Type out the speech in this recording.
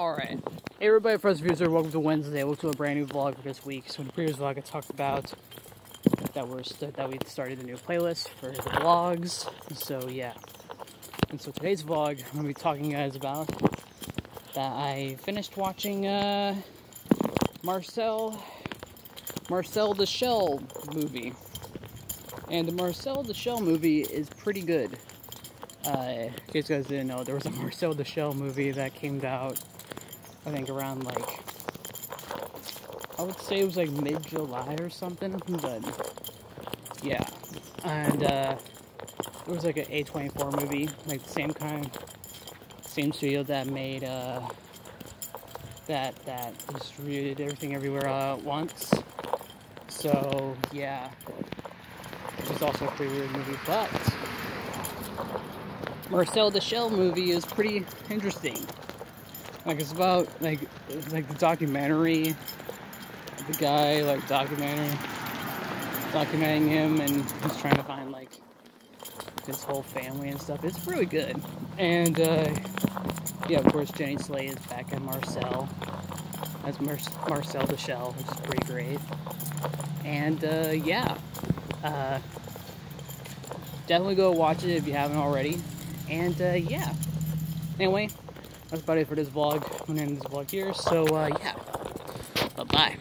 Alright. Hey everybody, First Views welcome to Wednesday. Welcome to a brand new vlog for this week. So in the previous vlog I talked about that we're that we started a new playlist for the vlogs. So yeah. And so today's vlog I'm gonna be talking guys about that I finished watching uh Marcel Marcel the Shell movie. And the Marcel the Shell movie is pretty good. Uh, in case you guys didn't know, there was a Marcel the Shell movie that came out, I think around like, I would say it was like mid-July or something, but yeah. And uh, it was like an A24 movie, like the same kind, same studio that made, uh, that, that distributed everything everywhere at once. So, yeah. Which is also a pretty weird movie, but Marcel the Shell movie is pretty interesting. Like it's about like it's like the documentary, the guy like documentary, documenting him, and he's trying to find like his whole family and stuff. It's really good. And uh, yeah, of course Jenny Slate is back at Marcel as Mar Marcel Shell, which is pretty great. And uh, yeah, uh, definitely go watch it if you haven't already. And uh, yeah. Anyway, that's about it for this vlog. I'm gonna end this vlog here. So uh, yeah. Bye bye.